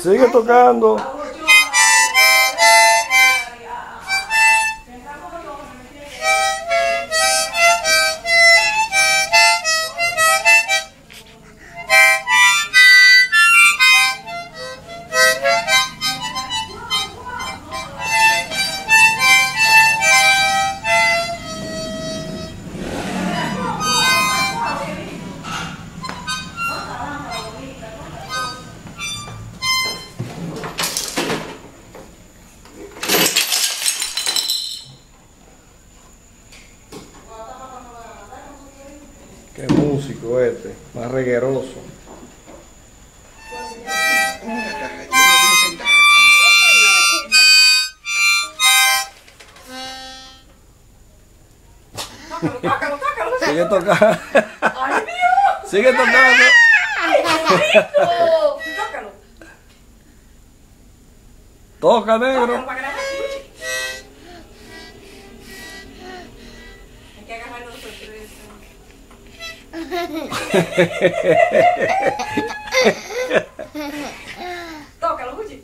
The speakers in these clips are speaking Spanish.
Sigue tocando. Qué músico este, más regueroso. Tócalo, tócalo, Sigue tocando. ¡Ay, Dios! Sigue tocando. ¡Rico! Tócalo. Toca, Tócalo negro. Tócalo, escuche.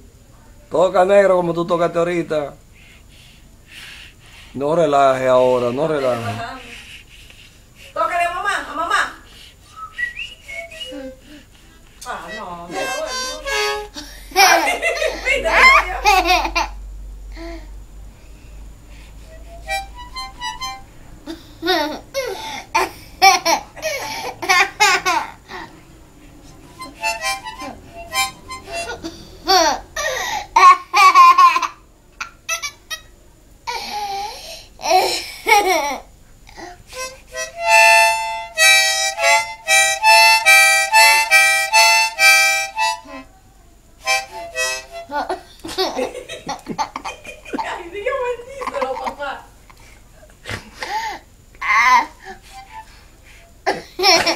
Toca, negro, como tú tocaste ahorita. No relaje ahora, no relaje.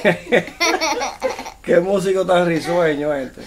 Qué músico tan risueño este.